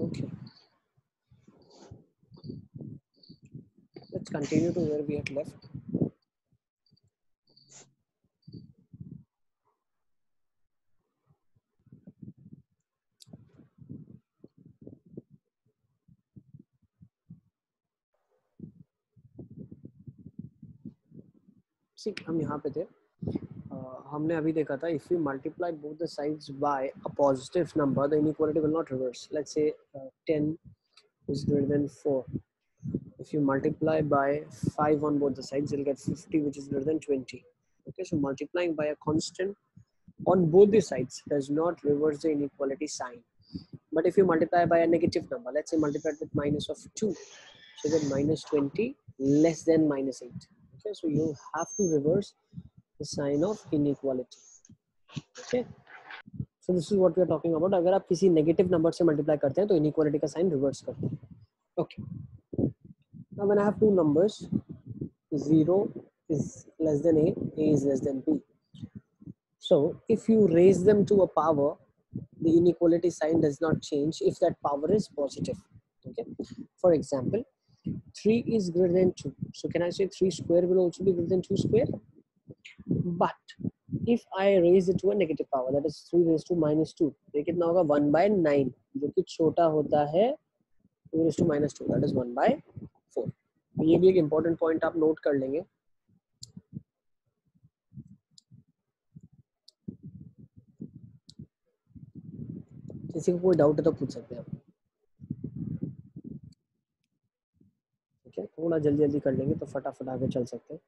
Okay. Let's continue to where we had left. See, हम यहाँ पे थे uh, हमने अभी देखा था if we multiply both the sides by a positive number the inequality will not reverse let's say uh, 10 is greater than 4 if you multiply by 5 on both the sides you'll get 50 which is greater than 20 okay so multiplying by a constant on both the sides does not reverse the inequality sign but if you multiply by a negative number let's say multiplied with minus of 2 so then minus 20 less than minus 8 okay so you have to reverse the sign of inequality okay so this is what we are talking about अगर आप किसी negative number से multiply करते हैं तो inequality का sign reverse करते हैं okay now when I have two numbers 0 is less than a a is less than b so if you raise them to a power the inequality sign does not change if that power is positive okay for example 3 is greater than 2 so can i say 3 square will also be greater than 2 square but if I raise it to negative power that is three raise to minus two ये कितना होगा one by nine जो कि छोटा होता है two raise to minus two that is one by four ये भी एक इंपॉर्टेंट पॉइंट आप नोट कर लेंगे। किसी को कोई डाउट है तो पूछ सकते हैं आप। थोड़ा जल्दी जल्दी कर लेंगे तो फटाफट आगे चल सकते हैं।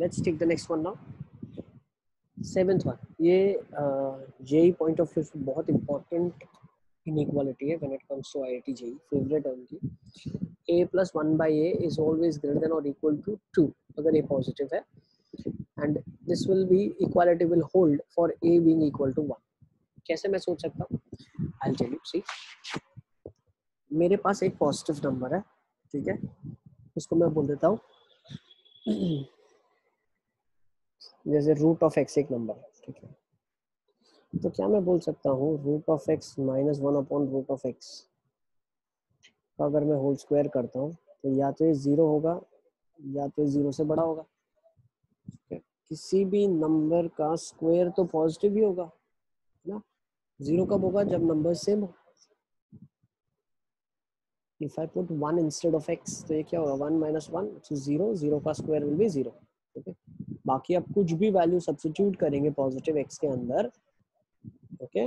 Let's take the next one now seventh one ये जेई पॉइंट ऑफ़ व्यू से बहुत इंपॉर्टेंट इनइक्वालिटी है when it comes to IIT JEE favourite है उनकी a plus 1 by a is always greater than or equal to 2 अगर a positive है। And this will be equality will hold for a being equal to 1 कैसे मैं सोच सकता हूँ? I'll tell you, see मेरे पास एक पॉजिटिव नंबर है, ठीक है? उसको मैं बोल देता हूँ। जैसे रूट ऑफ़ एक्स एक नंबर ठीक है? तो क्या मैं बोल सकता हूँ root of x minus one upon root of x का अगर मैं होल स्क्वायर करता हूँ तो या तो ये ज़ीरो होगा, या तो ये ज़ीरो से बड़ा होगा। किसी भी नंबर का स्क्वायर तो पॉजिटिव ही होगा, है ना? ज़ीरो कब होगा? जब नंबर सेम हो। If I put one instead of x तो ये क्या होगा? one minus one which is zero zero का square will be zero okay बाकी आप कुछ भी वैल्यू सब्सिट्यूट करेंगे पॉजिटिव एक्स के अंदर ओके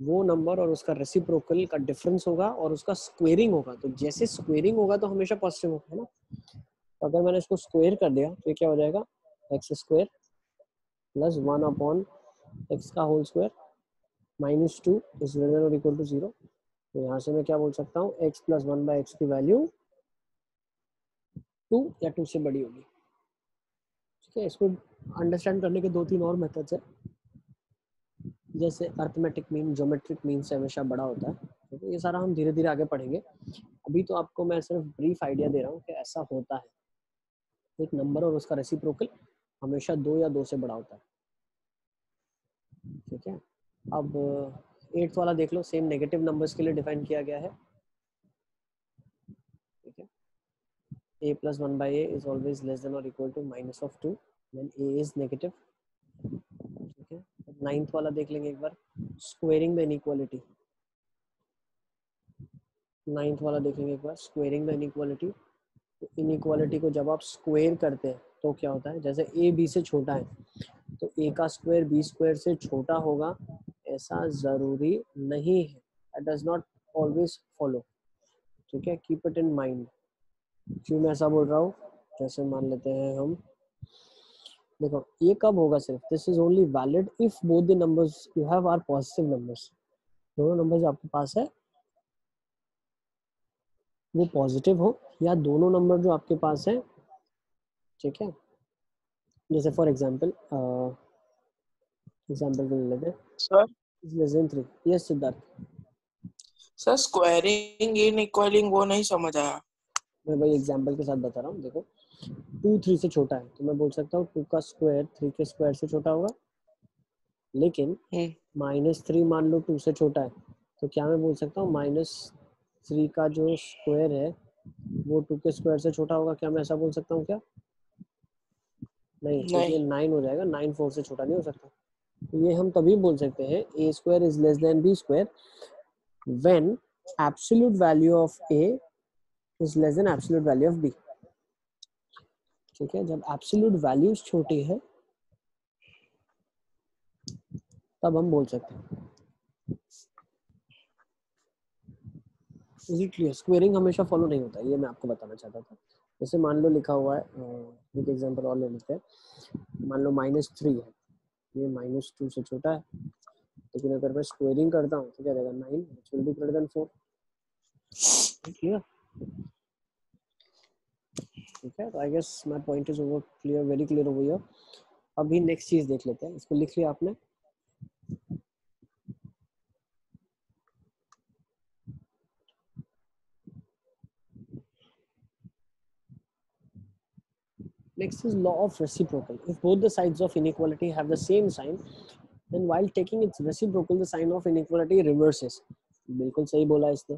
वो नंबर और उसका रेसिप्रोकल का डिफरेंस होगा और उसका स्क्वेयरिंग होगा। तो जैसे स्क्वेयरिंग होगा तो हमेशा पॉजिटिव होगा, है ना? तो अगर मैंने इसको स्क्वेयर कर दिया तो ये क्या हो जाएगा? X square plus one upon x का whole square minus two is greater और इक्वल टू ज़ीरो तो यहाँ से मैं क्या बोल सकता हूँ? X plus one by x की वैल्यू टू या टू से बड़ी होगी। ठीक है, इसको अंडरस्टैंड करने के दो तीन और मेथड्स है। जैसे अर्थमेटिक मीन ज्योमेट्रिक मीन से हमेशा बड़ा होता है है, ये सारा हम धीरे धीरे आगे पढ़ेंगे। अभी तो आपको मैं सिर्फ़ ब्रीफ आइडिया दे रहा हूँ कि ऐसा होता है। एक नंबर और उसका रेसिप्रोकल हमेशा दो या दो से बड़ा होता है। ठीक है, अब एट्थ वाला देख लो सेम नेगेटिव नंबर्स के लिए डिफाइन किया गया है ठीक है a plus 1 by a is always less than or equal to minus of 2 when a is negative. ठीक है नाइन्थ वाला देख लेंगे एक बार. स्क्वेयरिंग द इनइक्वालिटी नाइन्थ वाला देखेंगे एक बार. स्क्वेयरिंग द इनइक्वालिटी इनइक्वालिटी को जब आप स्क्वेयर करते हैं तो क्या होता है? जैसे ए बी से छोटा है तो ए का स्क्वायर बी स्क्वायर से छोटा होगा, ऐसा ज़रूरी नहीं है. डज नॉट ऑलवेज फॉलो ठीक है? कीप इट इन माइंड क्यों मैं ऐसा बोल रहा हूँ? जैसे मान लेते हैं हम देखो ये कब होगा सिर्फ़? This is only valid if both the numbers you have are positive numbers दोनों नंबर जो आपके पास है। वो पॉजिटिव हो या दोनों नंबर जो आपके पास है ठीक है? जैसे फॉर एग्जांपल एग्जांपल ले लेते हैं। Sir less than 3 yes siddharth. Sir squaring inequality वो नहीं समझ आया। मैं वही एग्जांपल के साथ बता रहा हूँ देखो टू थ्री से छोटा है तो मैं बोल सकता हूँ टू का स्क्वायर थ्री के स्क्वायर से छोटा होगा लेकिन माइनस थ्री मान लो टू से छोटा है तो क्या मैं बोल सकता हूँ माइनस थ्री का जो स्क्वायर है वो टू के स्क्वायर से छोटा होगा क्या मैं ऐसा बोल सकता हूँ क्या? नहीं क्योंकि नाइन हो जाएगा नाइन फोर से छोटा नहीं हो सकता। तो ये हम तभी बोल सकते हैं a square is less than b square when absolute value of a is less than absolute value of b ठीक है? जब एब्सोल्यूट वैल्यूज़ छोटी है, तब हम बोल सकते हैं। इज़ इट क्लियर स्क्वेयरिंग हमेशा फॉलो नहीं होता, ये मैं आपको बताना चाहता था। जैसे मान लो लिखा हुआ है एक एग्जांपल और ले लेते हैं। मान लो माइनस थ्री है, ये माइनस टू से छोटा है। लेकिन अगर मैं स्क्वेयरिंग करता हूँ तो क्या रहेगा nine will be greater then four clear ठीक है तो I guess my point is over clear very clear over you अभी नेक्स्ट चीज़ देख लेते हैं, इसको लिख लिया आपने। Next is law of reciprocal if both the sides of inequality have the same sign then while taking its reciprocal the sign of inequality reverses बिल्कुल सही बोला इसने।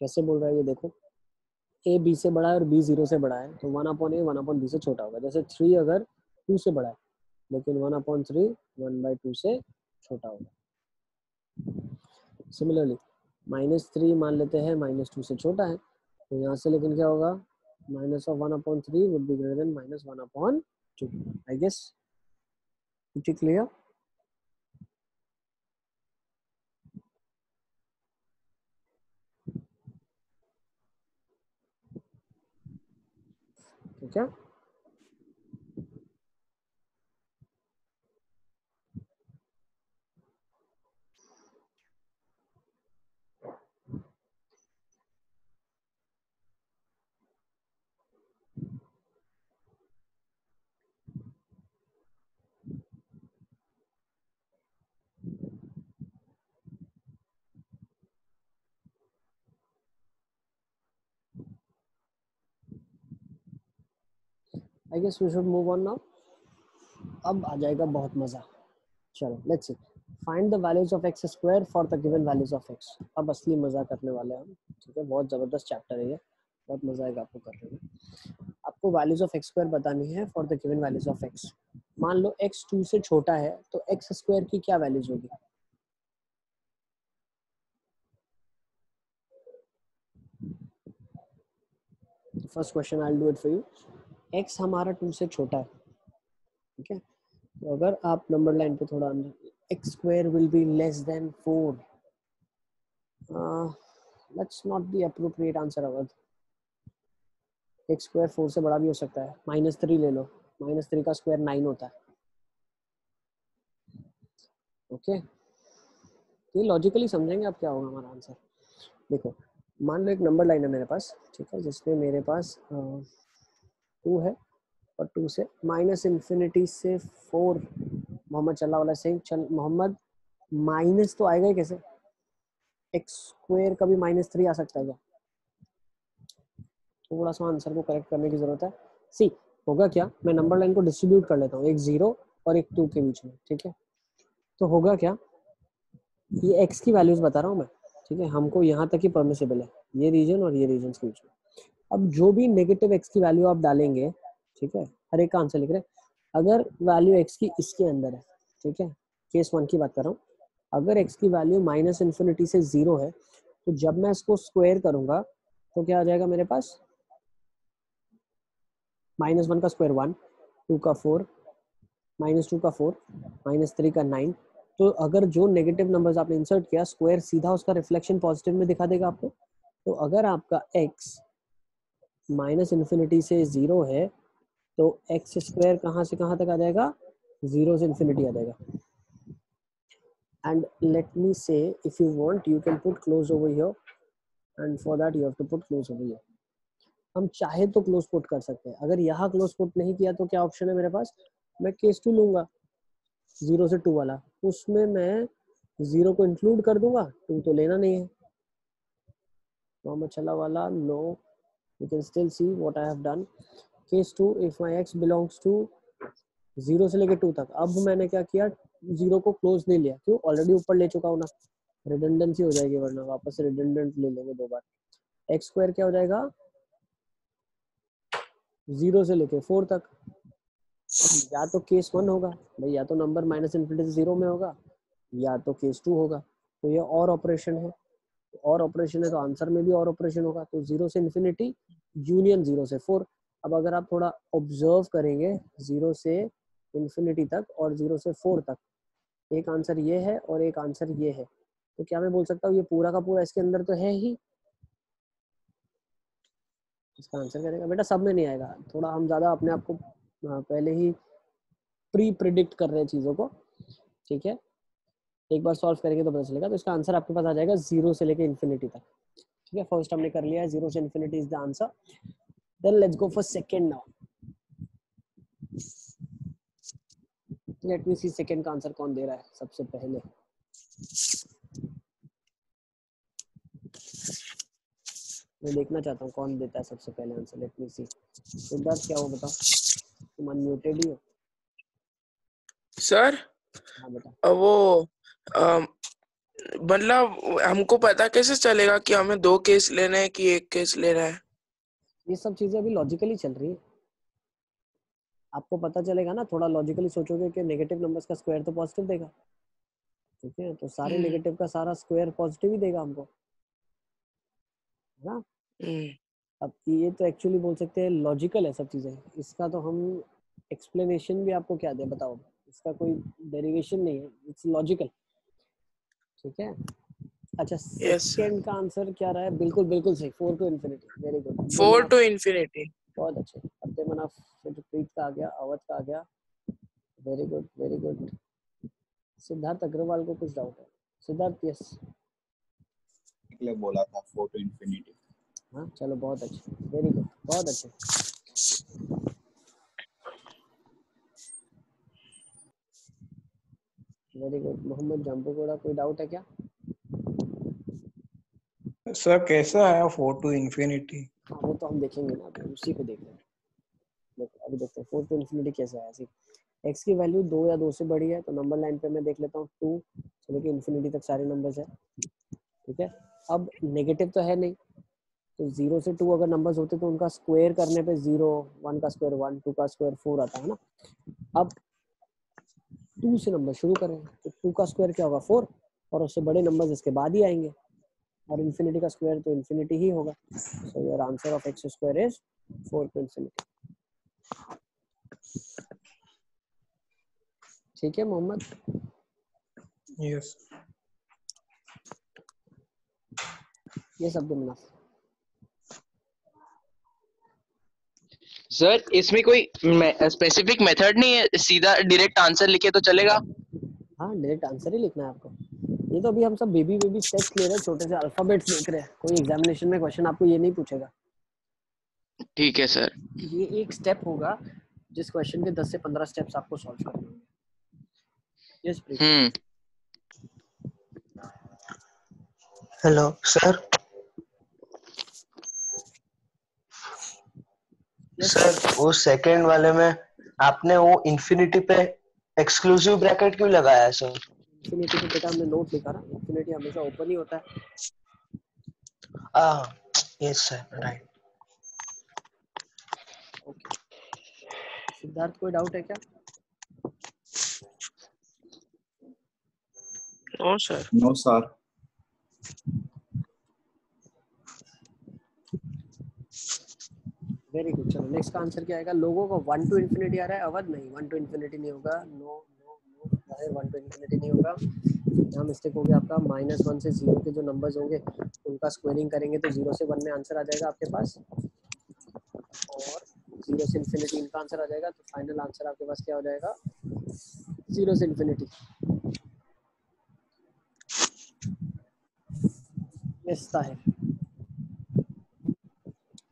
कैसे बोल रहा है ये, देखो। ए बी से बड़ा है और बी ज़ीरो से बड़ा है तो one upon A one upon B से छोटा होगा। जैसे थ्री अगर टू से बड़ा है, लेकिन one upon three one by two से छोटा होगा। सिमिलरली माइनस थ्री मान लेते हैं माइनस टू से छोटा है तो यहाँ से लेकिन क्या होगा? Minus of 1 upon 3 would be greater than minus 1 upon 2 i guess pretty життя. I guess we should move on now अब आ जाएगा बहुत मज़ा। चलो let's see find the values of X square for the given values of X अब असली मज़ा करने वाले हैं हम। ठीक है, बहुत ज़बरदस्त चैप्टर है ये। बहुत मज़ा आएगा आपको करने में। आपको वैल्यूज़ ऑफ़ एक्स स्क्वायर बतानी है for the given values of X मान लो एक्स टू से छोटा है तो एक्स स्क्वायर की क्या वैल्यूज़ होगी? First question I do it for you X हमारा टू से छोटा है। ठीक है? तो अगर आप नंबर लाइन पे थोड़ा X square will be less then four let's not the appropriate answer Awadh. X square four से बड़ा भी हो सकता है। माइनस थ्री ले लो। माइनस थ्री का स्क्वायर नाइन होता है। Okay okay. ये लॉजिकली समझेंगे आप क्या होगा हमारा आंसर देखो, मान लो एक नंबर लाइन है मेरे पास। ठीक है? जिसमें मेरे पास टू है और टू से माइनस इन्फिनिटी से फोर। मोहम्मद चल्ला वाला सिंह चल मोहम्मद, माइनस तो आएगा ही कैसे? एक्स स्क्वायर का भी माइनस थ्री आ सकता है क्या? थोड़ा सा आंसर को करेक्ट करने की ज़रूरत है। सी होगा क्या? मैं नंबर लाइन को डिस्ट्रीब्यूट कर लेता हूँ, एक ज़ीरो और एक टू के बीच में, ठीक है? तो होगा क्या? ये एक्स की वैल्यूज़ बता रहा हूँ मैं, ठीक है? हमको यहाँ तक ही परमिसेबल है, ये रीजन और ये रीजन के बीच में। अब जो भी नेगेटिव एक्स की वैल्यू आप डालेंगे, ठीक है? हर एक आंसर लिख रहे अगर वैल्यू एक्स की इसके अंदर है, ठीक है? केस वन की बात कर रहा हूँ। अगर एक्स की वैल्यू माइनस इन्फिनिटी से ज़ीरो है तो जब मैं इसको स्क्वायर करूँगा तो क्या आ जाएगा मेरे पास? माइनस वन का स्क्वायर वन टू का फोर माइनस टू का फोर माइनस थ्री का नाइन तो अगर जो नेगेटिव नंबर्स आपने इंसर्ट किया स्क्वायर सीधा उसका रिफ्लेक्शन पॉजिटिव में दिखा देगा आपको। तो अगर आपका x माइनस इन्फिनिटी से ज़ीरो है तो एक्स स्क्वायर कहाँ से कहाँ तक आ जाएगा? ज़ीरो से इन्फिनिटी आ जाएगा। And let me say if you want you can put close over here and for that you have to put close over here हम चाहे तो क्लोज पुट कर सकते हैं। अगर यहाँ क्लोज पुट नहीं किया तो क्या ऑप्शन है मेरे पास? मैं केस टू लूँगा। ज़ीरो से टू वाला। उसमें मैं ज़ीरो को इंक्लूड कर दूँगा। टू तो लेना नहीं है। मोहम्मद चला वाला no you can still see what I have done case two if my X belongs to zero से लेके टू तक। अब मैंने क्या किया? ज़ीरो को क्लोज नहीं लिया। क्यों? ऑलरेडी ऊपर ले चुका हूँ ना। रिडंडेंसी हो जाएगी वरना। वापस रिडंडेंट ले लेंगे दो बार। एक्स स्क्वायर क्या हो जाएगा? ज़ीरो से लेके फोर तक। या तो केस वन होगा। भाई, या तो नंबर माइनस इन्फिनिटी ज़ीरो में होगा। या तो केस टू होगा। तो ये और ऑपरेशन है। और ऑपरेशन है तो आंसर में भी और ऑपरेशन होगा तो ज़ीरो से इन्फिनिटी यूनियन ज़ीरो से फोर अब अगर आप थोड़ा ऑब्ज़र्व करेंगे ज़ीरो से इन्फिनिटी तक और ज़ीरो से फोर तक, एक आंसर ये है और एक आंसर ये है. तो क्या मैं बोल सकता हूँ, ये पूरा का पूरा इसके अंदर तो है ही? इसका आंसर करेगा? बेटा सब में नहीं आएगा. थोड़ा हम ज़्यादा अपने आप को पहले ही प्री प्रिडिक्ट कर रहे हैं चीज़ों को. ठीक है? एक बार सॉल्व करेंगे तो पता चलेगा। तो इसका आंसर आपके पास आ जाएगा ज़ीरो से लेके इन्फिनिटी तक। ठीक है? फ़र्स्ट हमने कर लिया है ज़ीरो से infinity is the answer then let's go for second now let me see second का आंसर कौन दे रहा है सबसे पहले। मैं देखना चाहता हूँ कौन देता है सबसे पहले answer let me see Siddharth क्या हो बताओ? तुम अनम्यूटेड ही हो। सर हाँ बेटा वो मतलब हमको पता कैसे चलेगा कि हमें दो केस लेने हैं कि एक केस लेना है? ये सब चीज़ें अभी लॉजिकली चल रही है। आपको पता चलेगा ना थोड़ा लॉजिकली सोचोगे कि नेगेटिव नंबर्स का स्क्वायर तो पॉजिटिव देगा। ठीक है तो सारे हम्म। नेगेटिव का सारा स्क्वायर पॉजिटिव ही देगा हमको। है ना? हम्म, अब ये तो एक्चुअली बोल सकते हैं लॉजिकल है सब चीज़ें। इसका तो हम एक्सप्लेनेशन भी आपको क्या दे बताओ। इसका कोई डेरिवेशन नहीं है इट्स लॉजिकल ठीक है? अच्छा Yes, सेकंड का आंसर क्या रहा है? बिल्कुल बिल्कुल सही। Four to infinity very good four to infinity बहुत अच्छे। अब अब्दे मनाफ प्रीत का आ गया अवध का आ गया। Very good very good Siddharth Agarwal को कुछ डाउट है। सिद्धार्थ यस लिए बोला था फोर टू इन्फिनिटी हाँ चलो बहुत अच्छे। वेरी गुड बहुत अच्छे। वेरी गुड मोहम्मद जम्बूगोड़ा कोई डाउट है क्या सर कैसा आया फोर टू इन्फिनिटी हाँ वो तो हम देखेंगे ना अभी उसी को देख रहे हैं देखो अभी देखते हैं फोर टू इन्फिनिटी कैसे आया सी एक्स की वैल्यू दो या दो से बड़ी है तो नंबर लाइन पे मैं देख लेता हूँ टू से लेके इन्फिनिटी तक सारे नंबर्स है। ठीक है? अब नेगेटिव तो है नहीं तो ज़ीरो से टू अगर नंबर्स होते तो उनका स्क्वायर करने पे ज़ीरो वन का स्क्वायर वन टू का स्क्वायर फोर आता है ना? अब टू से नंबर शुरू करें। तो टू का स्क्वायर क्या होगा? फोर। और उससे बड़े नंबर्स इसके बाद ही आएँगे। और इन्फिनिटी का स्क्वायर तो इन्फिनिटी ही होगा। So your answer of X square is four to infinity ठीक है मोहम्मद? यस ये सब मुनाफ सर इसमें कोई स्पेसिफिक मेथड नहीं है? सीधा डायरेक्ट आंसर लिखे तो चलेगा? हाँ डायरेक्ट आंसर ही लिखना है आपको। ये तो अभी हम सब बेबी बेबी स्टेप्स ले रहे हैं छोटे से अल्फाबेट्स देख रहे हैं। कोई एग्जामिनेशन में क्वेश्चन आपको ये नहीं पूछेगा। ठीक है सर ये एक स्टेप होगा जिस क्वेश्चन के 10 से 15 स्टेप्स आपको सॉल्व करने होंगे। Yes hmm. Hello sir sir वो सेकंड वाले में आपने वो इंफिनिटी पे एक्सक्लूसिव ब्रैकेट क्यों लगाया सर इन्फिनिटी पे बेटा हमने नोट लिखा ना। इन्फिनिटी हमेशा ओपन ही होता है। हाँ yes sir right okay Siddharth कोई डाउट है क्या? No sir no sir very good चलो नेक्स्ट का आंसर क्या आएगा? लोगों का वन टू इन्फिनिटी आ रहा है? अवध नहीं वन टू इन्फिनिटी नहीं होगा। No no no Zahir one to infinity नहीं होगा। यहाँ मिस्टेक हो गया आपका? माइनस वन से ज़ीरो के जो नंबर्स होंगे, उनका स्क्वेयरिंग करेंगे तो ज़ीरो से वन में आंसर आ जाएगा आपके पास। और ज़ीरो से इन्फिनिटी इनका आंसर आ जाएगा तो फाइनल आंसर आपके पास क्या हो जाएगा? ज़ीरो से इन्फिनिटी ताहिर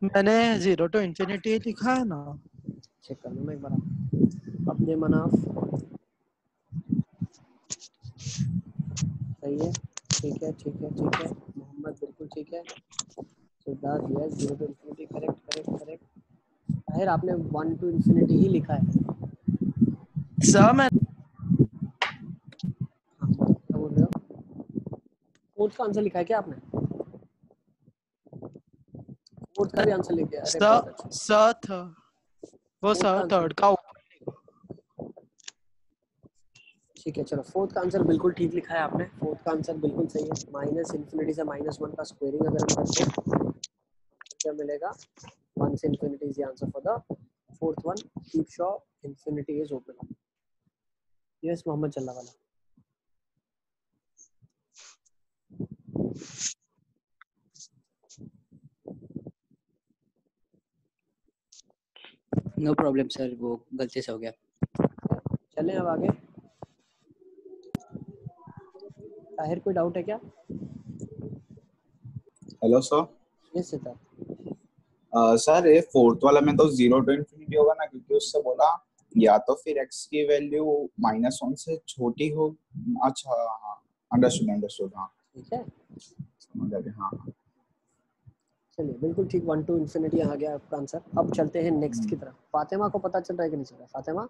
मैंने ज़ीरो टू इंफिनिटी लिखा है ना। चेक कर लो ना एक बार अपने मनाफ। सही है? ठीक है ठीक है ठीक है। मोहम्मद बिल्कुल ठीक है। Siddharth yes zero to infinity correct correct correct Tahir आपने वन टू इन्फिनिटी ही लिखा है। सर मैं हाँ बोल रहे हो? फोर्थ का आंसर लिखा है क्या आपने? फोर्थ का भी आंसर लिख दिया सर अच्छा। था। वो Fourth थर्ड का ठीक है चलो फोर्थ का आंसर बिल्कुल ठीक लिखा है आपने। फोर्थ का आंसर बिल्कुल सही है। माइनस इन्फिनिटी से माइनस वन का स्क्वेयरिंग अगर हम करते हैं तो क्या मिलेगा? वन से infinity is answer for the fourth one keep show infinity is open yes Mohammad चल्ला वाला नो प्रॉब्लम सर वो गलती से हो गया। चलें अब आगे। ताहिर कोई डाउट है क्या? Hello sir yes Siddharth sir ये फोर्थ वाला में तो ज़ीरो टू इन्फिनिटी होगा ना क्योंकि उससे बोला या तो फिर एक्स की वैल्यू माइनस वन से छोटी हो अच्छा हाँ अंडरस्टूड अंडरस्टूड हाँ। ठीक है। समझ आ गया हाँ हाँ। चलिए बिल्कुल ठीक वन टू इन्फिनिटी आ गया आपका आंसर अब चलते हैं नेक्स्ट की तरफ़। फातिमा को पता चल रहा है कि नहीं चल रहा? फातिमा?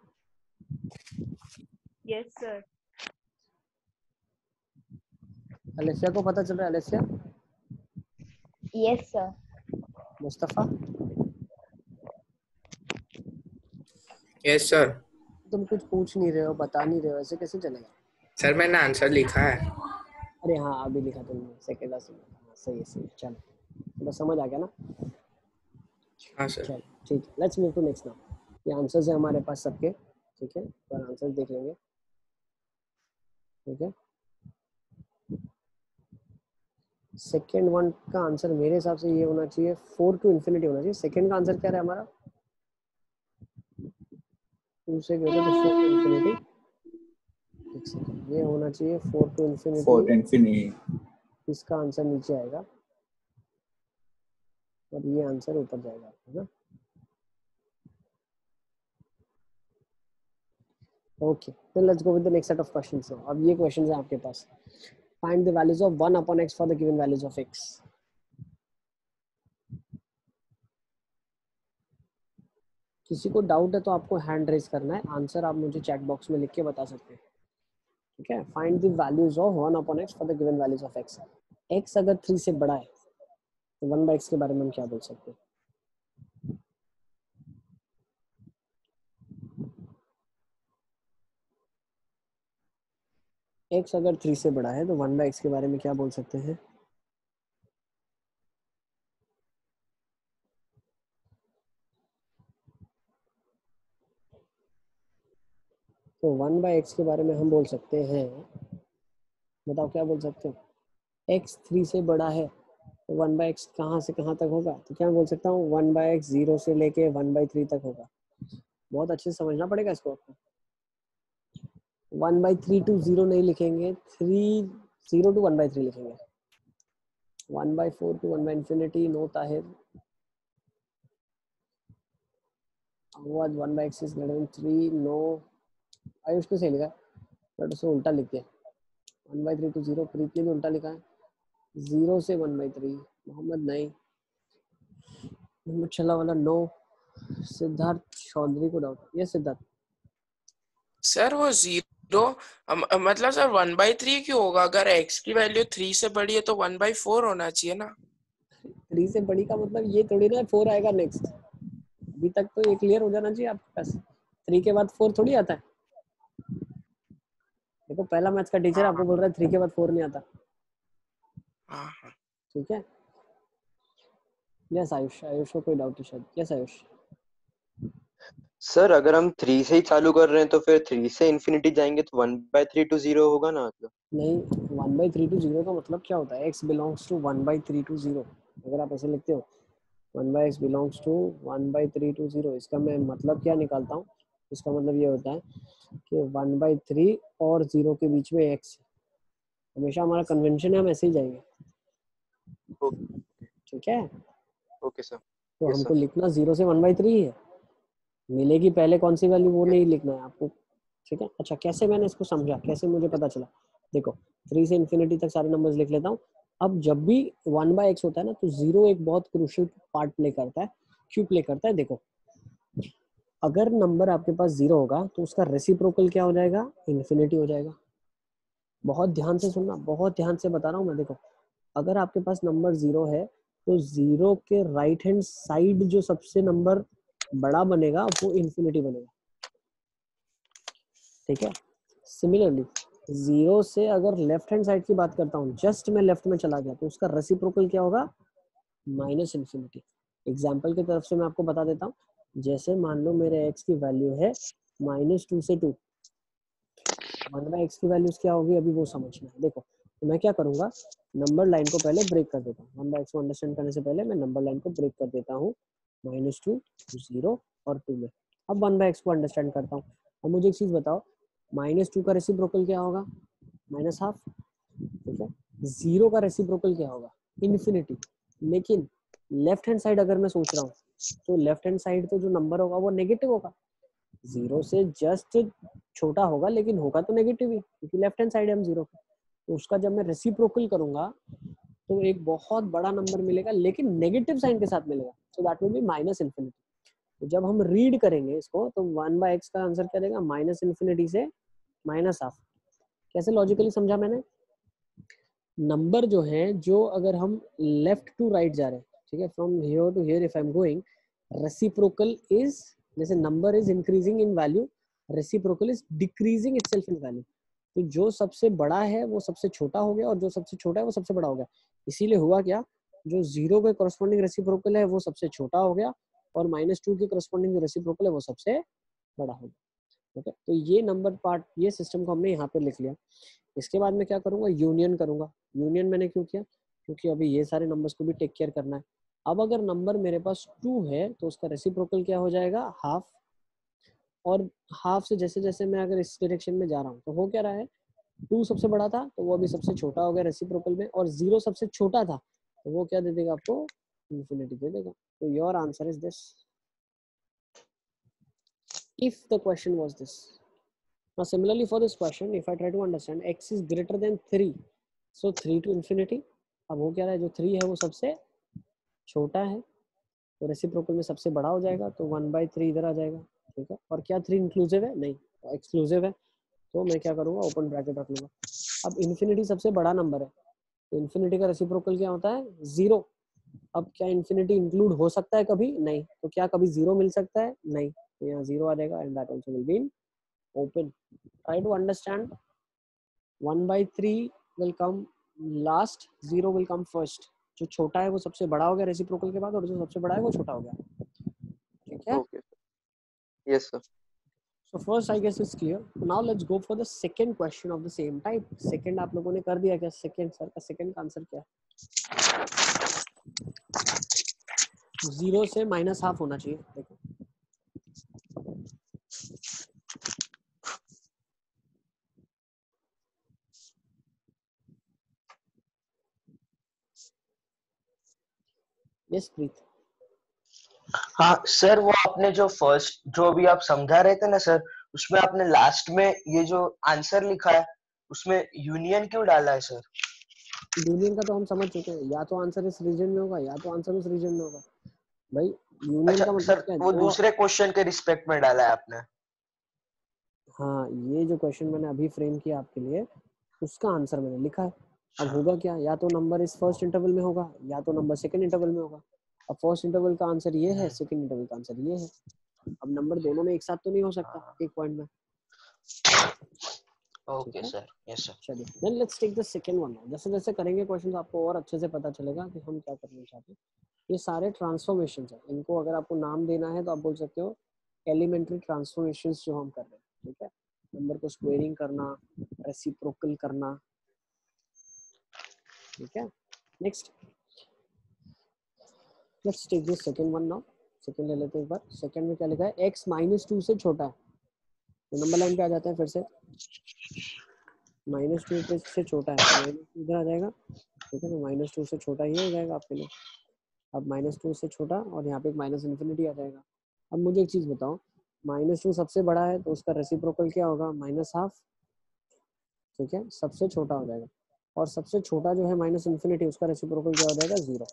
यस सर अलेसिया को पता चल रहा है? Alesia yes sir Mustafa? Yes sir तुम कुछ पूछ नहीं रहे हो बता नहीं रहे हो ऐसे कैसे चलेगा? सर मैंने आंसर लिखा है। अरे हाँ अभी लिखा तुमने सेकेंड हाँ, सही है सही चलो। बस समझ आ गया ना? हाँ सर ठीक है। Let's move to next now ये आंसर्स है हमारे पास सबके ठीक है? पर आंसर्स देख लेंगे। ठीक है? सेकेंड वन का आंसर मेरे हिसाब से ये होना चाहिए फोर टू इन्फिनिटी होना चाहिए। सेकेंड का आंसर क्या रहा हमारा? टू से greater to four to infinity ये होना चाहिए four to infinity four infinity इसका आंसर नीचे आएगा। और ये आंसर ऊपर जाएगा, है ना? Okay let's go with the next set of questions now. अब ये questions है आपके पास। Find the values of 1 upon x for the given values of x. किसी को डाउट है तो आपको हैंड रेज करना है। आंसर आप मुझे चैट बॉक्स में लिख के बता सकते हैं। ठीक है? Find the values of 1 upon x for the given values of x. x अगर 3 से बड़ा है तो 1 बाय x के बारे में हम क्या बोल सकते हैं? एक्स अगर थ्री से बड़ा है तो वन बाय x के बारे में क्या बोल सकते हैं? तो वन बाय एक्स के बारे में हम बोल सकते हैं। बताओ क्या बोल सकते हो? एक्स थ्री से बड़ा है। तो 1 बाय x कहाँ से कहाँ तक होगा? तो क्या बोल सकता हूँ? 1 बाय x ज़ीरो से लेके 1 बाय 3 तक होगा। बहुत अच्छे से समझना पड़ेगा इसको आपको। One by three to zero नहीं लिखेंगे, three zero to one by three लिखेंगे। One by four to one by infinity, no Tahir. Awadh one by X three no. Ayush को सही लिखा। उसने उल्टा लिख दिया। One by three to zero, Preet ने उल्टा लिखा है। ज़ीरो से वन बाई थ्री मोहम्मद नहीं। मोहम्मद शल्ला वाला नो। सिद्धार्थ चौधरी को डाउट ये सिद्धार्थ। सर वो ज़ीरो मतलब सर वन बाई थ्री क्यों होगा? अगर एक्स की वैल्यू थ्री से बड़ी है तो वन बाई फोर होना चाहिए ना। थ्री से बड़ी का मतलब ये थोड़ी ना फोर आएगा नेक्स्ट अभी तक तो ये क्लियर हो जाना चाहिए आपके पास। थ्री के बाद फोर थोड़ी आता है। देखो पहला मैथ्स का टीचर आपको बोल रहा है थ्री के बाद फोर नहीं आता। ठीक है? यस आयुष आयुष को कोई डाउट नहीं शायद। यस आयुष सर अगर हम थ्री से ही चालू कर रहे हैं तो फिर थ्री से इन्फिनिटी जाएँगे तो one by three to zero होगा ना? मतलब नहीं one by three to zero का मतलब क्या होता है? X belongs to one by three to zero अगर आप ऐसे लिखते हो one by X belongs to one by three to zero इसका मैं मतलब क्या निकालता हूँ? इसका मतलब ये होता है कि वन बाई थ्री और ज़ीरो के बीच में एक्स हमेशा हमारा कन्वेंशन है हम ऐसे ही जाएँगे। ठीक है? Okay sir. तो Yes, हमको sir. लिखना ज़ीरो से वन बाई थ्री है मिलेगी पहले कौन सी वैल्यू वो नहीं लिखना है आपको। ठीक है? अच्छा कैसे मैंने इसको समझा? कैसे मुझे पता चला? देखो थ्री से इन्फिनिटी तक सारे नंबर्स लिख लेता हूँ। अब जब भी वन बाय एक्स होता है ना तो ज़ीरो एक बहुत क्रूशियल पार्ट प्ले करता है क्यों प्ले करता है। देखो अगर नंबर आपके पास ज़ीरो होगा तो उसका रेसिप्रोकल क्या हो जाएगा? इन्फिनिटी हो जाएगा। बहुत ध्यान से सुनना, बहुत ध्यान से बता रहा हूँ मैं, देखो, अगर आपके पास नंबर ज़ीरो है तो ज़ीरो के राइट हैंड साइड जो सबसे नंबर बड़ा बनेगा, वो इन्फिनिटी बनेगा। ठीक है? सिमिलरली ज़ीरो से अगर लेफ़्ट हैंड साइड की बात करता हूँ जस्ट मैं लेफ़्ट में चला गया तो उसका रेसिप्रोकल क्या होगा? माइनस इन्फिनिटी एग्ज़ाम्पल की तरफ़ से मैं आपको बता देता हूँ, जैसे मान लो मेरे एक्स की वैल्यू है माइनस टू से टू वन बाई एक्स की वैल्यूज़ क्या होगी, अभी वो समझना है। देखो तो मैं क्या करूँगा नंबर लाइन को पहले ब्रेक कर देता हूँ। एक्स को अंडरस्टैंड करने से पहले मैं नंबर लाइन को ब्रेक कर देता हूँ माइनस टू ज़ीरो और टू में। अब वन बाई एक्स को अंडरस्टैंड करता हूँ। अब मुझे एक चीज़ बताओ माइनस टू का रेसिप्रोकल क्या होगा? माइनस हाफ़ ठीक है? ज़ीरो का रेसिप्रोकल क्या होगा? इन्फिनिटी लेकिन लेफ़्ट हैंड साइड अगर मैं सोच रहा हूँ तो लेफ़्ट हैंड साइड तो जो नंबर होगा, वो नेगेटिव होगा। ज़ीरो से जस्ट छोटा होगा, लेकिन होगा तो नेगेटिव ही, क्योंकि लेफ़्ट हैंड साइड है हम ज़ीरो तो उसका जब मैं रेसिप्रोकल करूँगा तो एक बहुत बड़ा नंबर मिलेगा, लेकिन नेगेटिव साइन के साथ मिलेगा। So that will be minus infinity तो जब हम रीड करेंगे इसको तो वन बाय एक्स का आंसर क्या देगा माइनस इन्फिनिटी से माइनस हाफ़ कैसे लॉजिकली समझा मैंने? नंबर जो है, जो अगर हम लेफ़्ट टू राइट जा रहे हैं, ठीक है? From here to here if I am going reciprocal is जैसे number is increasing in value reciprocal is decreasing itself in value तो जो सबसे बड़ा है, वो सबसे छोटा हो गया, और जो सबसे छोटा है, वो सबसे बड़ा हो गया। इसीलिए हुआ क्या? जो ज़ीरो के करस्पॉन्डिंग रेसिप्रोकल है, वो सबसे छोटा हो गया, और माइनस टू के कॉरस्पॉन्डिंग जो रेसिप्रोकल है, वो सबसे बड़ा हो गया। ओके तो ये नंबर पार्ट ये सिस्टम को हमने यहाँ पे लिख लिया। इसके बाद मैं क्या करूँगा? यूनियन करूँगा। यूनियन मैंने क्यों किया? क्योंकि अभी ये सारे नंबर्स को भी टेक केयर करना है। अब अगर नंबर मेरे पास टू है तो उसका रेसिप्रोकल क्या हो जाएगा? हाफ़ और हाफ़ से जैसे जैसे मैं अगर इस डायरेक्शन में जा रहा हूँ तो हो क्या रहा है? टू सबसे बड़ा था तो वो अभी सबसे छोटा हो गया रेसिप्रोकल में, और ज़ीरो सबसे छोटा था तो वो क्या दे देगा आपको? इन्फिनिटी दे देगा। तो your answer is this if the question was this. Now, similarly for this question, if i try to understand, x is greater than 3 so 3 to infinity, अब हो क्या रहा है? जो 3 है वो सबसे छोटा है तो रेसिप्रोकल में सबसे बड़ा हो जाएगा तो वन बाई थ्री इधर आ जाएगा, ठीक है? और क्या थ्री इंक्लूसिव है? नहीं एक्सक्लूसिव है। तो मैं क्या करूँगा? ओपन ब्रैकेट रख लूँगा। अब इन्फिनिटी सबसे बड़ा नंबर है। तो इन्फिनिटी का रेसिप्रोकल क्या होता है? ज़ीरो अब क्या इन्फिनिटी इंक्लूड हो सकता है कभी? नहीं। तो क्या कभी ज़ीरो मिल सकता है? नहीं। तो यहाँ ज़ीरो आ जाएगा and that also will be open try to understand one by three will come last zero will come first जो छोटा है वो सबसे बड़ा हो गया रेसिप्रोकल के बाद और जो सबसे बड़ा है वो छोटा हो गया। ठीक है? Okay yes sir so first I guess it's clear now let's go for the second question of the same type second आप लोगों ने कर दिया क्या? सेकंड सर का सेकंड आंसर क्या? है ज़ीरो से माइनस हाफ़ होना चाहिए। देखो। यस प्रीत हाँ सर वो आपने जो फ़र्स्ट जो अभी आप समझा रहे थे ना सर उसमें आपने लास्ट में ये जो आंसर लिखा है उसमें यूनियन क्यों डाला है सर यूनियन का तो हम समझ चुके हैं। या तो आंसर इस रीजन में होगा या तो आंसर उस रीजन में होगा। भाई यूनियन अच्छा का मतलब सर क्या वो दूसरे क्वेश्चन के रिस्पेक्ट में डाला है आपने। हाँ ये जो क्वेश्चन मैंने अभी फ्रेम किया आपके लिए उसका आंसर मैंने लिखा है। अब होगा क्या? या तो नंबर इस फ़र्स्ट इंटरवल में होगा या तो नंबर सेकंड इंटरवल में होगा। अब फ़र्स्ट इंटरवल का आंसर ये है सेकंड इंटरवल का आंसर ये है। अब नंबर दोनों में एक साथ तो नहीं हो सकता एक पॉइंट में। ओके सर यस सर चलिए then let's take the second one जैसे जैसे करेंगे क्वेश्चंस आपको और अच्छे से पता चलेगा कि हम क्या करना चाहते हैं। ये सारे ट्रांसफॉर्मेशंस हैं। इनको अगर आपको नाम देना है तो आप बोल सकते हो एलिमेंट्री ट्रांसफॉर्मेशंस जो हम कर रहे हैं। ठीक है? नंबर को स्क्वेयरिंग करना रेसिप्रोकल करना ठीक है? Next let's take this second one now second ले लेते हैं एक बार. सेकंड में क्या लिखा है? X माइनस टू से छोटा है। तो नंबर लाइन पे आ जाते हैं फिर से। माइनस टू से छोटा है। इधर आ जाएगा। ठीक है ना माइनस टू से छोटा ही हो जाएगा आपके लिए। अब माइनस टू से छोटा और यहाँ पे एक माइनस इन्फिनिटी आ जाएगा। अब मुझे एक चीज़ बताओ। माइनस टू सबसे बड़ा है तो उसका रेसिप्रोकल क्या होगा? माइनस हाफ़ ठीक है, सबसे छोटा हो जाएगा। और सबसे छोटा जो है माइनस इन्फिनिटी उसका रेसिप्रोकल क्या हो जाएगा ज़ीरो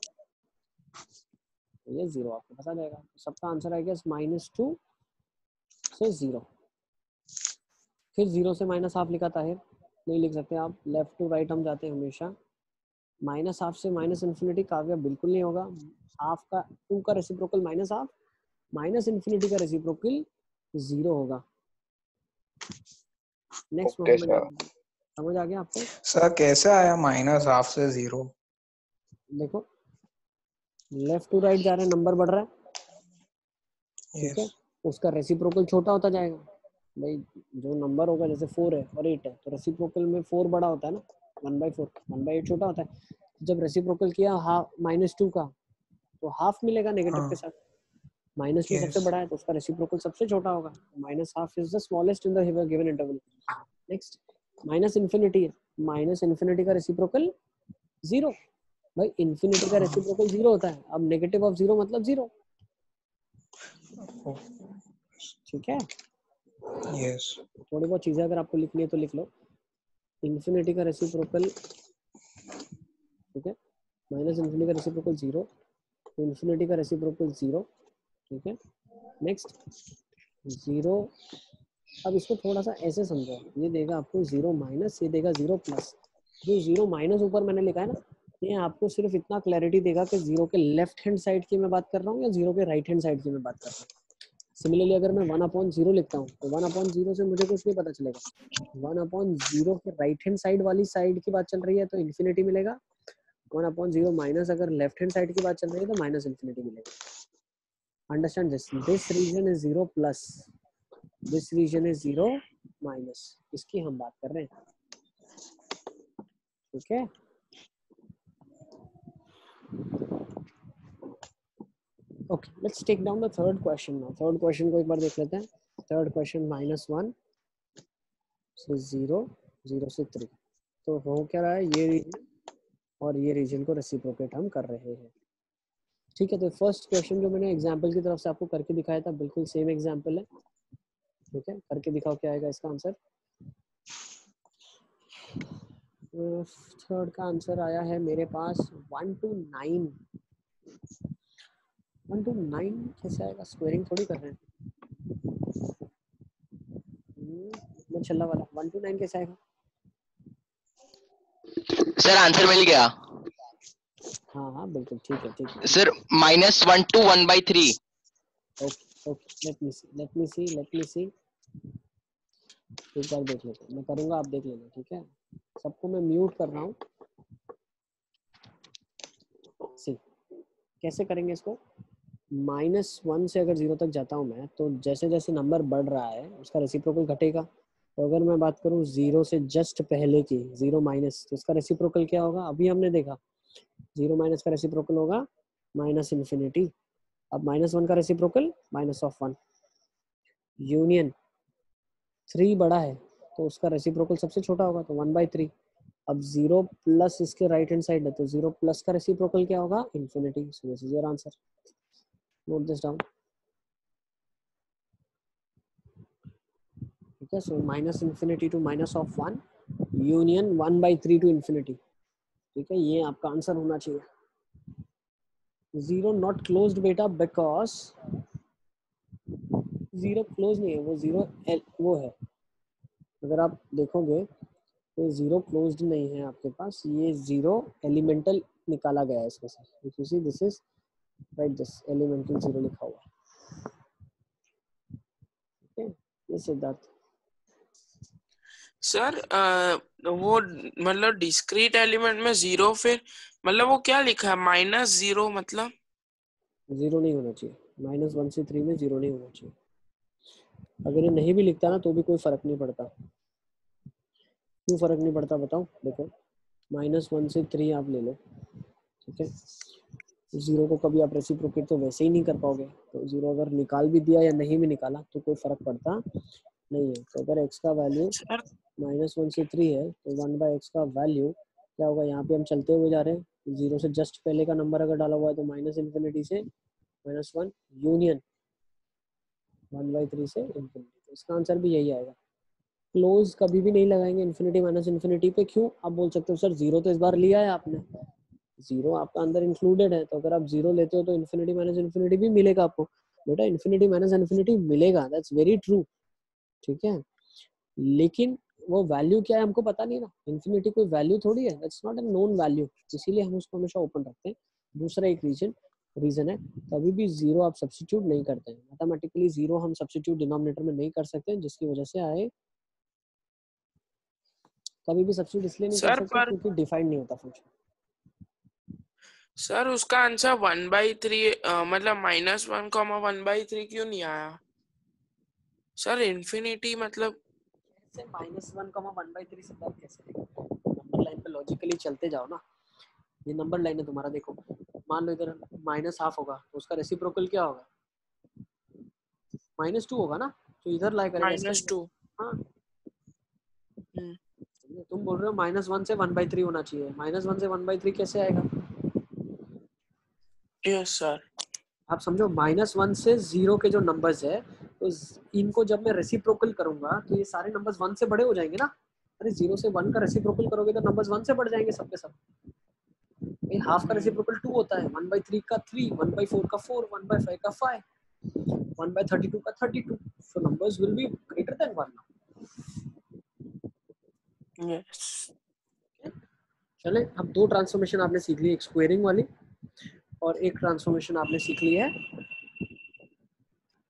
ये ज़ीरो आपको पता जाएगा। सबका आंसर आएगा माइनस टू से ज़ीरो फिर ज़ीरो से माइनस हाफ़ लिखा ताहिर। नहीं लिख सकते आप। लेफ़्ट टू राइट हम जाते हैं हमेशा। माइनस हाफ़ से माइनस इन्फिनिटी काव्य बिल्कुल नहीं होगा। हाफ़ का टू का reciprocal minus half minus infinity का रेसिप्रोकल ज़ीरो होगा। नेक्स्ट Okay, समझ आ गया आपको? सर कैसे आया माइनस हाफ़ से ज़ीरो देखो लेफ़्ट टू राइट जा रहे नंबर बढ़ रहा है। ठीक yes. है? उसका रेसिप्रोकल छोटा होता जाएगा। भाई जो नंबर होगा जैसे फोर है और एट है तो रेसिप्रोकल में फोर बड़ा होता है ना? One by four one by eight छोटा होता है। जब रेसिप्रोकल किया हाफ़ माइनस टू का तो हाफ़ मिलेगा नेगेटिव हाँ। के साथ। Minus two yes. सबसे बड़ा है तो उसका रेसिप्रोकल सबसे छोटा होगा। Minus half is the smallest in the given interval next minus infinity है। माइनस इन्फिनिटी का रेसिप्रोकल ज़ीरो भाई इन्फिनिटी का रेसिप्रोकल ज़ीरो होता है। अब नेगेटिव ऑफ़ ज़ीरो मतलब ज़ीरो ठीक है? यस थोड़ी बहुत चीज़ें अगर आपको लिखनी है तो लिख लो। इन्फिनिटी का रेसिप्रोकल ठीक है? माइनस इन्फिनिटी का रेसिप्रोकल ज़ीरो इन्फिनिटी का रेसिप्रोकल ज़ीरो ठीक है? नेक्स्ट ज़ीरो अब इसको थोड़ा सा ऐसे समझो। ये देगा आपको ज़ीरो माइनस, ये देगा ज़ीरो प्लस। जो ज़ीरो माइनस ऊपर मैंने लिखा है ना, ये आपको सिर्फ़ इतना क्लैरिटी देगा कि ज़ीरो के लेफ़्ट हैंड साइड की मैं बात कर रहा हूँ या ज़ीरो के राइट हैंड साइड की मैं बात कर रहा हूँ। सिमिलरली अगर मैं वन अपॉन ज़ीरो लिखता हूँ तो वन अपॉन ज़ीरो से मुझे कुछ नहीं पता चलेगा। वन अपॉन ज़ीरो के राइट हैंड साइड वाली साइड की बात चल रही है तो इन्फिनिटी मिलेगा। वन अपॉन ज़ीरो माइनस अगर लेफ़्ट हैंड साइड की बात चल रही है तो माइनस इन्फिनिटी मिलेगा। Understand this this region is zero plus this region is zero minus इसकी हम बात कर रहे हैं। ठीक है? Okay, let's take down the third question now. Third question को एक बार देख लेते हैं। थर्ड क्वेश्चन माइनस वन से ज़ीरो ज़ीरो से थ्री तो हो क्या रहा है? ये रीजन और ये रीजन को रेसिप्रोकेट हम कर रहे हैं। ठीक है तो फ़र्स्ट क्वेश्चन जो मैंने एग्जांपल की तरफ़ से आपको करके दिखाया था, बिल्कुल सेम एग्जांपल है। ठीक है करके दिखाओ क्या आएगा इसका आंसर। थर्ड का आंसर आया है मेरे पास one two nine one two nine कैसे आएगा? स्क्वेयरिंग थोड़ी कर रहे हैं। छल्ला वाला। वन टू नाइन कैसे आएगा? सर आंसर मिल गया। हाँ हाँ बिल्कुल ठीक है ठीक है। Sir minus one two one by three okay okay let me see let me see let me see एक बार देख लेते मैं करूँगा, आप देख लेना, ठीक है? सबको मैं म्यूट कर रहा हूँ। सी कैसे करेंगे इसको? माइनस वन से अगर ज़ीरो तक जाता हूँ मैं तो जैसे जैसे नंबर बढ़ रहा है, उसका रेसिप्रोकल घटेगा। तो अगर मैं बात करूँ ज़ीरो से जस्ट पहले की ज़ीरो माइनस तो उसका रेसिप्रोकल क्या होगा? अभी हमने देखा। ज़ीरो माइनस का रेसिप्रोकल होगा माइनस इन्फिनिटी अब माइनस वन का reciprocal minus of one union three बड़ा है तो उसका रेसिप्रोकल सबसे छोटा होगा तो वन बाई थ्री अब ज़ीरो प्लस इसके राइट हैंड साइड है तो ज़ीरो प्लस का रेसिप्रोकल क्या होगा? Infinity so this is your answer note this down ठीक है सो minus infinity to minus of one union one by three to infinity ठीक है, ये आपका आंसर होना चाहिए. ज़ीरो नॉट क्लोज्ड बेटा बिकॉज़ ज़ीरो क्लोज नहीं है वो ज़ीरो वो है। अगर आप देखोगे तो ज़ीरो क्लोज्ड नहीं है आपके पास ये ज़ीरो एलिमेंटल निकाला गया है इसमें से। If you see this is right this elemental zero लिखा हुआ है। ठीक है ये सिद्धार्थ सर वो मतलब डिस्क्रीट एलिमेंट में ज़ीरो फिर मतलब वो क्या लिखा है? माइनस ज़ीरो मतलब? ज़ीरो नहीं होना चाहिए। माइनस वन से थ्री में ज़ीरो नहीं होना चाहिए। अगर ये नहीं भी लिखता ना तो भी कोई फ़र्क नहीं पड़ता। क्यों फ़र्क नहीं पड़ता बताओ देखो माइनस वन से थ्री आप ले लो ठीक है? ज़ीरो को कभी आप रेसिप्रोकेट तो वैसे ही नहीं कर पाओगे। तो ज़ीरो अगर निकाल भी दिया या नहीं भी निकाला तो कोई फ़र्क पड़ता नहीं है। तो अगर एक्स का वैल्यू माइनस वन से थ्री है तो वन बाय एक्स का वैल्यू क्या होगा? यहाँ पे हम चलते हुए जा रहे हैं। ज़ीरो से जस्ट पहले का नंबर अगर डाला हुआ है तो माइनस इन्फिनिटी से minus one union one by three से इन्फिनिटी तो इसका आंसर भी यही आएगा। क्लोज कभी भी नहीं लगाएँगे इन्फिनिटी माइनस इन्फिनिटी पे क्यों? आप बोल सकते हो, सर ज़ीरो तो इस बार लिया है आपने। ज़ीरो आपका अंदर इंक्लूडेड है तो अगर आप ज़ीरो लेते हो तो इन्फिनिटी माइनस इन्फिनिटी भी मिलेगा आपको। बेटा इन्फिनिटी माइनस इन्फिनिटी मिलेगा दैट्स वेरी ट्रू ठीक है? लेकिन वो वैल्यू क्या है, हमको पता नहीं ना। इन्फिनिटी कोई वैल्यू थोड़ी है that's not a known value इसीलिए हम उसको हमेशा ओपन रखते हैं। दूसरा एक रीजन रीजन है कभी भी ज़ीरो आप सब्सटीट्यूट नहीं करते हैं। मैथमेटिकली ज़ीरो हम सब्सटीट्यूट डिनोमिनेटर में नहीं कर सकते जिसकी वजह से आए। कभी भी सब्सटीट्यूट इसलिए नहीं कर सकते क्योंकि डिफाइन नहीं होता फ़ंक्शन सर उसका आंसर वन बाई थ्री मतलब minus one comma one by three क्यों नहीं आया? सर इन्फिनिटी मतलब minus one comma one by three से कैसे? नंबर लाइन पे लॉजिकली चलते जाओ ना। ये नंबर लाइन है तुम्हारा देखो। मान लो इधर माइनस हाफ़ होगा तो उसका रेसिप्रोकल क्या होगा? माइनस टू होगा ना? तो इधर लाई करेगा माइनस टू हाँ तुम बोल रहे हो माइनस वन से वन बाई थ्री होना चाहिए। माइनस वन से वन बाई थ्री कैसे आएगा? यस सर आप समझो माइनस वन से ज़ीरो के जो नंबर्स है तो इनको जब मैं रेसिप्रोकल करूँगा तो ये सारे नंबर्स वन से बड़े हो जाएँगे ना? अरे ज़ीरो से वन का रेसिप्रोकल करोगे तो नंबर्स वन से बढ़ जाएँगे सबके सब, के सब। ये हाफ़ का रेसिप्रोकल टू होता है। वन बाई थ्री का थ्री वन बाई फोर का फोर वन बाई फाइव का five one by thirty two का thirty two so numbers will be greater than one yes चले अब दो ट्रांसफॉर्मेशन आपने सीख ली एक स्क्वेयरिंग वाली और एक ट्रांसफॉर्मेशन आपने सीख ली है।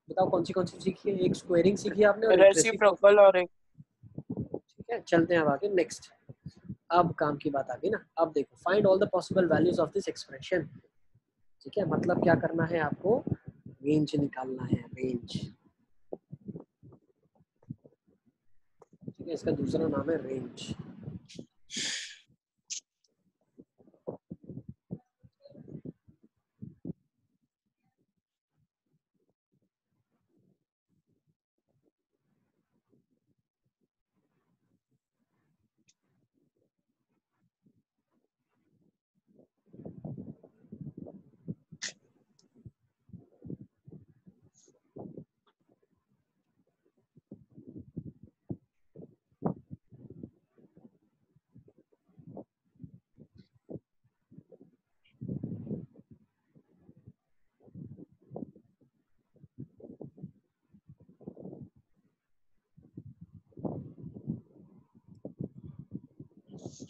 बताओ कौन सी कौन सी सीखी है? एक स्क्वेयरिंग सीखी है आपने और रेसिप्रोकल और एक ठीक है चलते हैं अब आगे नेक्स्ट अब काम की बात आ गई ना। अब देखो find all the possible values of this expression ठीक है? मतलब क्या करना है आपको? रेंज निकालना है रेंज ठीक है, इसका दूसरा नाम है रेंज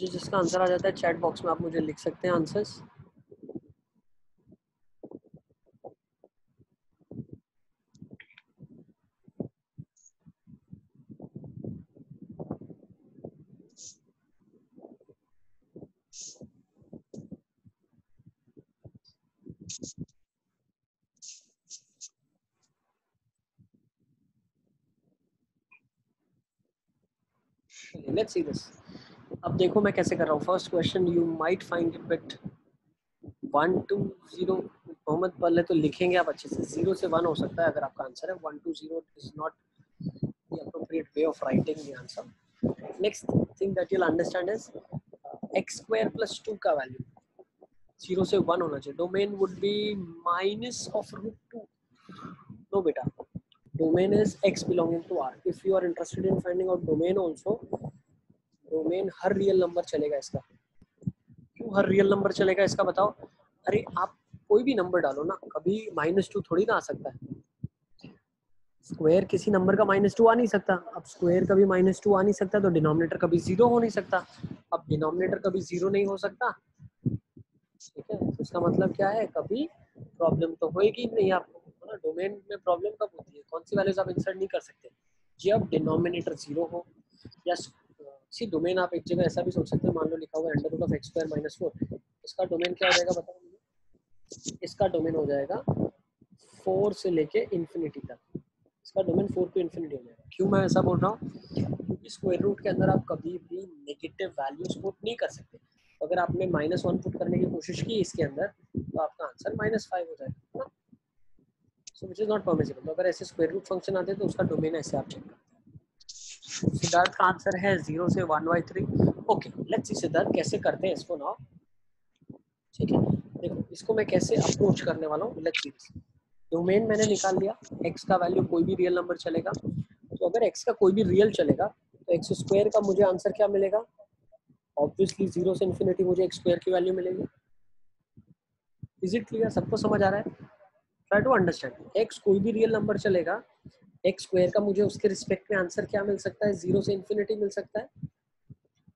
जिसका आंसर आ जाता है चैट बॉक्स में आप मुझे लिख सकते हैं आंसर्स लेट्स सी दिस अब देखो मैं कैसे कर रहा हूँ। First question you might find it bit one two zero Mohammed पहले तो लिखेंगे आप अच्छे से। ज़ीरो से वन हो सकता है अगर आपका आंसर है। One two zero is not appropriate way of writing answer next thing that you'll understand is x square plus two का वैल्यू ज़ीरो से वन होना चाहिए। Domain would be minus of root two no बेटा। Domain is x belonging to r. If you are interested in finding out domain also domain, हर real number चलेगा इसका। क्यों हर real number चलेगा इसका बताओ? अरे, आप कोई भी नंबर डालो ना, कभी माइनस टू थोड़ी ना आ सकता है। स्क्वायर किसी नंबर का माइनस टू आ नहीं सकता। अब स्क्वायर कभी माइनस टू आ नहीं सकता तो डिनोमिनेटर कभी ज़ीरो हो नहीं सकता। अब डिनोमिनेटर कभी ज़ीरो नहीं हो सकता। ठीक है? तो इसका मतलब क्या है? कभी प्रॉब्लम तो होएगी नहीं। आपको ना डोमेन में प्रॉब्लम कब होती है? कौन सी वैल्यूज़ आप इंसर्ट नहीं कर सकते? जब डिनोमिनेटर ज़ीरो हो, या सी डोमेन आप एक जगह ऐसा भी सोच सकते हैं, मान लो लिखा हुआ under root of x square minus four इसका डोमेन क्या हो जाएगा बताओ मुझे? इसका डोमेन हो जाएगा फोर से लेके इन्फिनिटी तक। इसका डोमेन फोर टू इन्फिनिटी हो जाएगा। क्यों मैं ऐसा बोल रहा हूँ? क्योंकि स्क्वायर रूट के अंदर आप कभी भी नेगेटिव वैल्यूज़ पुट नहीं कर सकते। अगर आपने माइनस वन पुट करने की कोशिश की इसके अंदर तो आपका आंसर माइनस फाइव हो जाएगा so which is not permissible अगर ऐसे स्क्वायर रूट फ़ंक्शन आते हैं तो उसका डोमेन ऐसे आप चेक करते हैं। सिद्धार्थ का आंसर है ज़ीरो से one by three okay let's see Siddharth कैसे करते हैं इसको नाउ ठीक है? देखो, इसको मैं कैसे अप्रोच करने वाला हूँ? लेट्स सी डोमेन मैंने निकाल लिया. X का वैल्यू कोई भी रियल नंबर चलेगा. तो अगर x का कोई भी रियल चलेगा तो एक्स स्क्वायर का मुझे आंसर क्या मिलेगा? ऑब्वियसली ज़ीरो से इन्फिनिटी मुझे एक्स स्क्वायर की वैल्यू मिलेगी. इज़ इट क्लियर सबको समझ आ रहा है? ट्राई टू अंडरस्टैंड एक्स कोई भी रियल नंबर चलेगा एक्स स्क्वायर का मुझे उसके रिस्पेक्ट में आंसर क्या मिल सकता है? ज़ीरो से इन्फिनिटी मिल सकता है।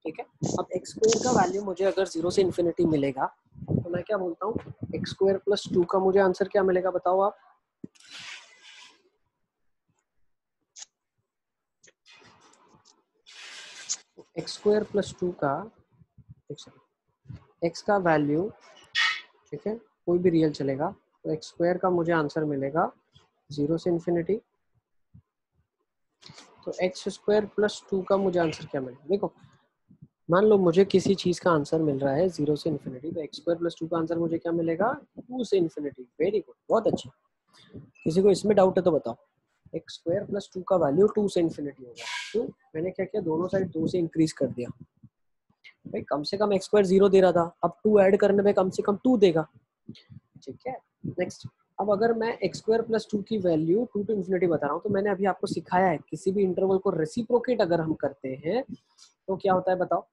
ठीक है? अब एक्स स्क्वायर का वैल्यू मुझे अगर ज़ीरो से इन्फिनिटी मिलेगा तो मैं क्या बोलता हूँ? एक्स स्क्वायर प्लस टू का मुझे आंसर क्या मिलेगा बताओ आप? एक्स स्क्वायर प्लस टू का एक्स का वैल्यू, ठीक है? कोई भी रियल चलेगा तो एक्स स्क्वायर का मुझे आंसर मिलेगा ज़ीरो से इन्फिनिटी। तो एक्स स्क्वायर प्लस टू का मुझे आंसर क्या मिलेगा देखो, मान लो मुझे किसी चीज़ का आंसर मिल रहा है ज़ीरो से इन्फिनिटी तो एक्स स्क्वायर प्लस टू का आंसर मुझे क्या मिलेगा? टू से इन्फिनिटी वेरी गुड बहुत अच्छे। किसी को इसमें डाउट है तो बताओ। एक्स स्क्वायर प्लस टू का वैल्यू टू से इन्फिनिटी होगा क्यों मैंने क्या किया? दोनों साइड दो से इंक्रीज कर दिया। भाई, कम से कम एक्स स्क्वायर ज़ीरो दे रहा था। अब टू ऐड करने में कम से कम टू देगा। ठीक है? नेक्स्ट अब अगर मैं एक्स स्क्वायर प्लस टू की वैल्यू टू टू इन्फिनिटी बता रहा हूँ तो मैंने अभी आपको सिखाया है किसी भी इंटरवल को रेसिप्रोकेट अगर हम करते हैं तो क्या होता है बताओ?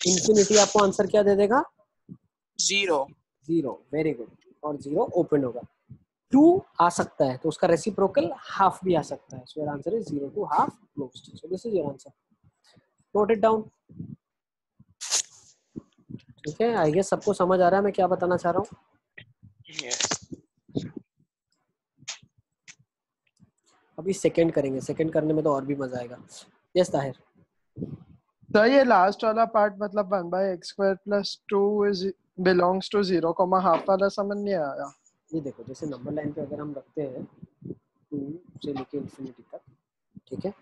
इन्फिनिटी आपको आंसर क्या दे देगा? ज़ीरो ज़ीरो वेरी गुड और ज़ीरो ओपन होगा। टू आ सकता है तो उसका रेसिप्रोकल हाफ़ भी आ सकता है। So your answer is zero to half closed so this is your answer note it down ठीक है? आई गेस सबको समझ आ रहा है मैं क्या बताना चाह रहा हूँ? अभी सेकंड करेंगे। सेकंड करने में तो और भी मज़ा आएगा। यस ताहिर सर ये लास्ट वाला पार्ट मतलब one by x square plus two is belongs to zero comma half वाला समझ नहीं आया। ये देखो जैसे नंबर लाइन पे अगर हम रखते हैं टू से लेके इन्फिनिटी तक ठीक है?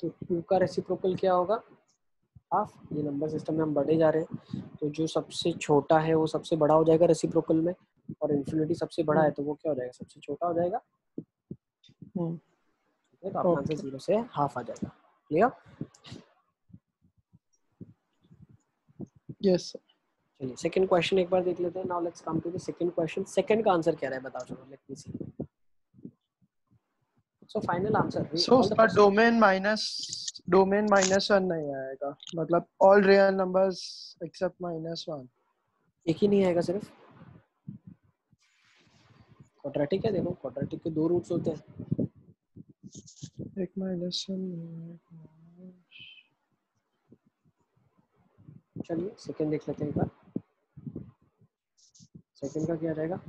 तो टू का रेसिप्रोकल क्या होगा? हाफ़ ये नंबर सिस्टम में हम बढ़े जा रहे हैं। तो जो सबसे छोटा है वो सबसे बड़ा हो जाएगा रेसिप्रोकल में और इन्फिनिटी सबसे बड़ा है तो वो क्या हो जाएगा? सबसे छोटा हो जाएगा। हम्म, है तो आपका आंसर ज़ीरो से हाफ़ आ जाएगा। क्लियर यस चलिए सेकंड क्वेश्चन एक बार देख लेते हैं। Now let's come to the second question second का आंसर क्या रहा है बताओ चलो let me see so final answer so उसका domain minus domain minus one नहीं आएगा। मतलब all real numbers except minus one एक ही नहीं आएगा सिर्फ़। क्वाड्रेटिक है देखो क्वाड्रेटिक के दो रूट्स होते हैं। एक माइनस वन चलिए सेकंड देख लेते हैं एक बार। सेकंड का क्या रहेगा?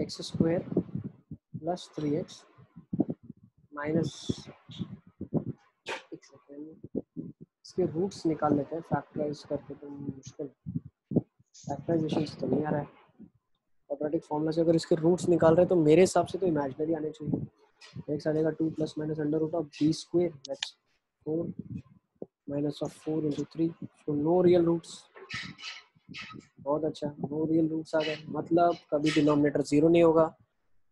X square plus three x minus एक सेकेंड इसके रूट्स निकाल लेते हैं फैक्टराइज करके तो मुश्किल फैक्टराइजेशन तो नहीं आ रहा है। क्वाड्रेटिक फॉर्मूला से अगर इसके रूट्स निकाल रहे हैं तो मेरे हिसाब से तो इमेजिनरी आने चाहिए। एक आ जाएगा two plus minus under root of b square that's four minus of four into three so no real roots बहुत अच्छा। नो रियल रूट्स आ गए। मतलब कभी डिनोमिनेटर ज़ीरो नहीं होगा।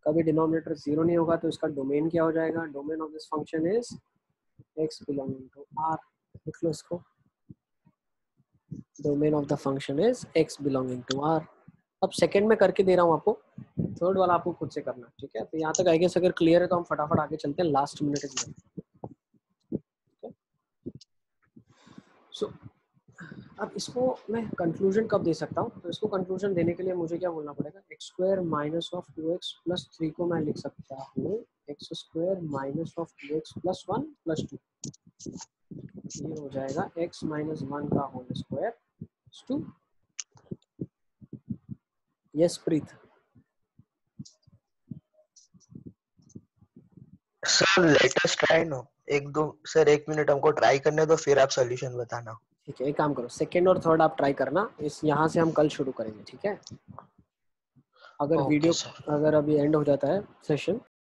कभी डिनोमिनेटर ज़ीरो नहीं होगा तो इसका डोमेन क्या हो जाएगा? Domain of this function is x belonging to R लिख लो इसको। Domain of the function is x belonging to R अब सेकंड में करके दे रहा हूँ आपको। थर्ड वाला आपको खुद से करना ठीक है? तो यहाँ तक आई गेस अगर क्लियर है तो हम फटाफट आगे चलते हैं लास्ट मिनट सो अब इसको मैं कंक्लूजन कब दे सकता हूँ? तो इसको कंक्लूजन देने के लिए मुझे क्या बोलना पड़ेगा? X square minus of two x plus three को मैं लिख सकता हूँ। X square minus of two x plus one plus two ये हो जाएगा एक्स माइनस वन का whole square two yes Preet. Sir let us try no एक दो सर एक मिनट हमको ट्राई करने दो फिर आप सॉल्यूशन बताना। ठीक है एक काम करो। सेकंड और थर्ड आप ट्राई करना। इस यहाँ से हम कल शुरू करेंगे ठीक है? अगर वीडियो. अगर अभी एंड हो जाता है सेशन